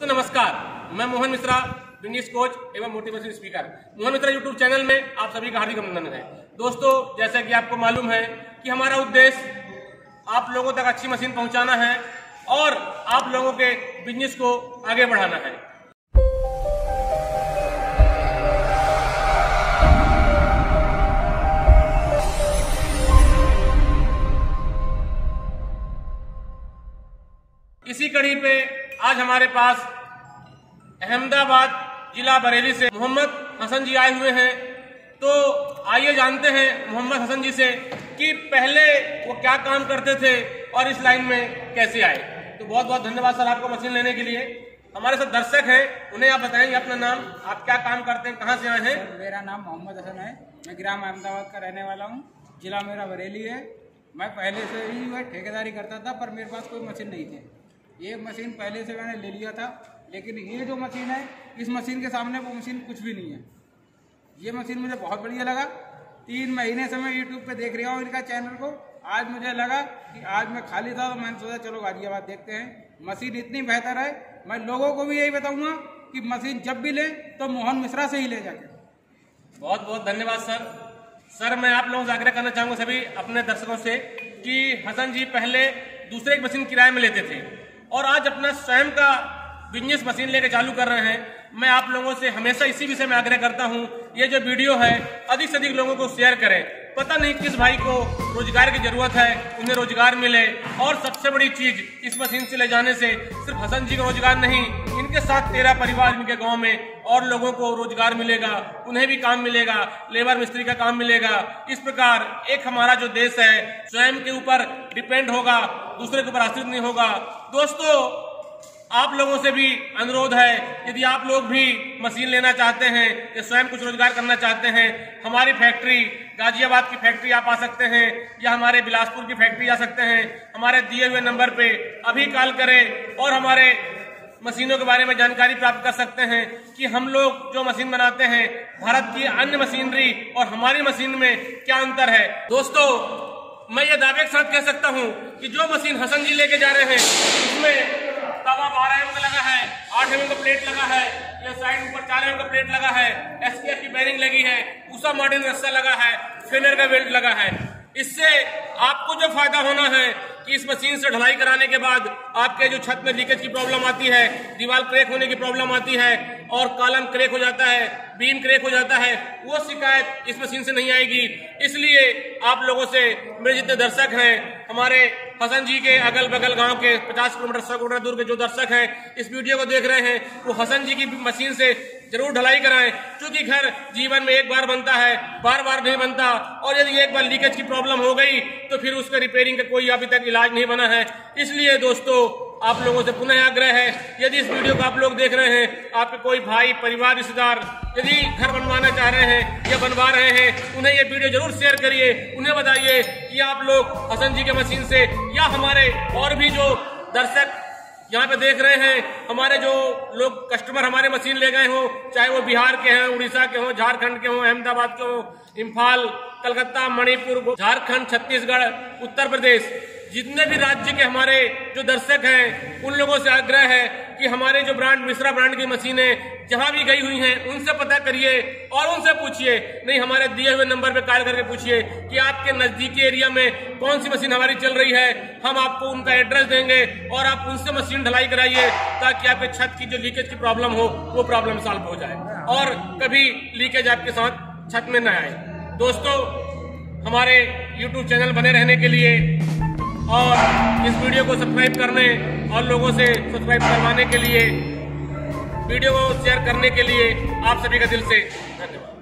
तो नमस्कार, मैं मोहन मिश्रा बिज़नेस कोच एवं motivation speaker. Mohan Mishra YouTube channel में आप सभी का हार्दिक अभिनंदन है। दोस्तों, जैसा कि आपको मालूम है कि हमारा उद्देश्य आप लोगों तक अच्छी मशीन पहुंचाना है और आप लोगों के बिज़नेस को आगे बढ़ाना है। इसी कड़ी पे आज हमारे पास अहमदाबाद जिला बरेली से मोहम्मद हसन जी आए हुए हैं। तो आइए जानते हैं मोहम्मद हसन जी से कि पहले वो क्या काम करते थे और इस लाइन में कैसे आए। तो बहुत बहुत धन्यवाद सर आपको मशीन लेने के लिए। हमारे साथ दर्शक हैं, उन्हें आप बताएँगे अपना नाम, आप क्या काम करते हैं, कहाँ से आए हैं? मेरा नाम मोहम्मद हसन है। मैं ग्राम अहमदाबाद का रहने वाला हूँ। जिला मेरा बरेली है। मैं पहले से ही वह ठेकेदारी करता था, पर मेरे पास कोई मशीन नहीं थी। ये मशीन पहले से मैंने ले लिया था, लेकिन ये जो मशीन है, इस मशीन के सामने वो मशीन कुछ भी नहीं है। ये मशीन मुझे बहुत बढ़िया लगा। तीन महीने से मैं यूट्यूब पे देख रहा हूँ इनका चैनल को। आज मुझे लगा कि आज मैं खाली था तो मैंने सोचा, चलो गाजियाबाद देखते हैं। मशीन इतनी बेहतर है। मैं लोगों को भी यही बताऊँगा कि मशीन जब भी लें तो मोहन मिश्रा से ही ले जाके। बहुत बहुत धन्यवाद, सर। सर, मैं आप लोगों से आग्रह करना चाहूँगा सभी अपने दर्शकों से कि हसन जी पहले दूसरे एक मशीन किराए में लेते थे। और आज अपना स्वयं का बिज़नेस मशीन लेके चालू कर रहे हैं। मैं आप लोगों से हमेशा इसी विषय में आग्रह करता हूँ, ये जो वीडियो है, अधिक से अधिक लोगों को शेयर करें। पता नहीं किस भाई को रोज़गार की ज़रूरत है, उन्हें रोज़गार मिले। और सबसे बड़ी चीज़ इस मशीन से ले जाने से सिर्फ़ हसन जी को रोज़गार नहीं, इनके साथ तेरह परिवार इनके गाँव में और लोगों को रोज़गार मिलेगा, उन्हें भी काम मिलेगा लेबर मिस्त्री का काम मिलेगा। इस प्रकार एक हमारा जो देश है, स्वयं के ऊपर डिपेंड होगा। दूसरे के ऊपर आश्रित नहीं होगा। दोस्तों, आप लोगों से भी अनुरोध है, यदि आप लोग भी मशीन लेना चाहते हैं, या स्वयं कुछ रोज़गार करना चाहते हैं, हमारी फैक्ट्री, गाजियाबाद की फैक्ट्री आप आ सकते हैं, या हमारे बिलासपुर की फैक्ट्री आ सकते हैं। हमारे दिए हुए नंबर पे अभी कॉल करें और हमारे मशीनों के बारे में जानकारी प्राप्त कर सकते हैं कि हम लोग जो मशीन बनाते हैं, भारत की अन्य मशीनरी और हमारी मशीन में क्या अंतर है। दोस्तों मैं ये दावे के साथ कह सकता हूँ कि जो मशीन हसन जी लेके जा रहे हैं, उसमें तवा बारह एम का लगा है, आठ एम का प्लेट लगा है, या साइड ऊपर चार एम का प्लेट लगा है एस की बैरिंग लगी है उषा मॉडर्न रस्सा लगा है, फेनर का बेल्ट लगा है। इससे आपको जो फ़ायदा होना है कि इस मशीन से ढलाई कराने के बाद आपके जो छत में लीकेज की प्रॉब्लम आती है, दीवार क्रैक होने की प्रॉब्लम आती है और कॉलम क्रैक हो जाता है, बीम क्रैक हो जाता है, वो शिकायत इस मशीन से नहीं आएगी। इसलिए आप लोगों से मेरे जितने दर्शक हैं, हमारे हसन जी के अगल बगल गाँव के 50 किलोमीटर, सौ किलोमीटर दूर के जो दर्शक हैं, इस वीडियो को देख रहे हैं, वो हसन जी की मशीन से ज़रूर ढलाई कराएँ, क्योंकि घर जीवन में एक बार बनता है बार बार नहीं बनता। और यदि एक बार लीकेज की प्रॉब्लम हो गई तो फिर उसका रिपेयरिंग का कोई अभी तक इलाज नहीं बना है। इसलिए दोस्तों, आप लोगों से पुनः आग्रह है, यदि इस वीडियो को आप लोग देख रहे हैं, आपके कोई भाई, परिवार, रिश्तेदार यदि घर बनवाना चाह रहे हैं या बनवा रहे हैं, उन्हें ये वीडियो ज़रूर शेयर करिए, उन्हें बताइए कि आप लोग हसन जी के मशीन से या हमारे और भी जो दर्शक यहाँ पे देख रहे हैं, हमारे जो लोग कस्टमर हमारे मशीन ले गए हों, चाहे वो बिहार के हैं, उड़ीसा के हों, झारखंड के हों, अहमदाबाद के हों, इम्फाल, कलकत्ता, मणिपुर, झारखंड, छत्तीसगढ़, उत्तर प्रदेश जितने भी राज्य के हमारे जो दर्शक हैं, उन लोगों से आग्रह है कि हमारे जो ब्रांड, मिश्रा ब्रांड की मशीनें जहाँ भी गई हुई हैं, उनसे पता करिए और उनसे पूछिए। नहीं, हमारे दिए हुए नंबर पे कॉल करके पूछिए कि आपके नजदीकी एरिया में कौन सी मशीन हमारी चल रही है। हम आपको उनका एड्रेस देंगे और आप उनसे मशीन ढलाई कराइए ताकि आपके छत की जो लीकेज की प्रॉब्लम हो, वो प्रॉब्लम सॉल्व हो जाए और कभी लीकेज आपके साथ छत में न आए। दोस्तों, हमारे यूट्यूब चैनल बने रहने के लिए और इस वीडियो को सब्सक्राइब करने और लोगों से सब्सक्राइब करवाने के लिए, वीडियो को शेयर करने के लिए आप सभी का दिल से धन्यवाद।